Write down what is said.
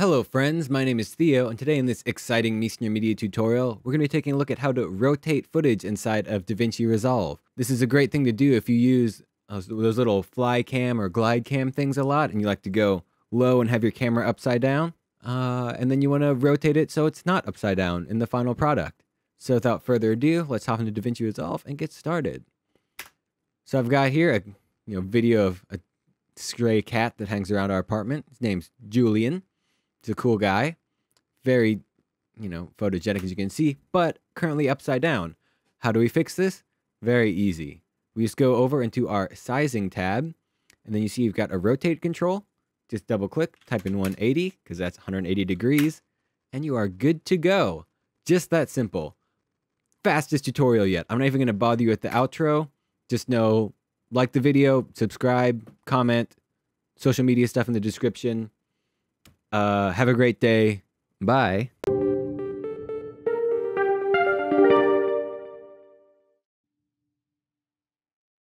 Hello friends, my name is Theo, and today in this exciting Miesner Media tutorial, we're going to be taking a look at how to rotate footage inside of DaVinci Resolve. This is a great thing to do if you use those little fly cam or glide cam things a lot, and you like to go low and have your camera upside down, uh, and then you want to rotate it so it's not upside down in the final product. So without further ado, let's hop into DaVinci Resolve and get started. So I've got here a you know video of a stray cat that hangs around our apartment. His name's Julian. He's a cool guy, very, you know, photogenic as you can see, but currently upside down. How do we fix this? Very easy. We just go over into our sizing tab, and then you see you've got a rotate control. Just double click, type in 180, because that's 180 degrees, and you are good to go. Just that simple. Fastest tutorial yet. I'm not even going to bother you with the outro. Just know, like the video, subscribe, comment, social media stuff in the description. Uh, have a great day. Bye.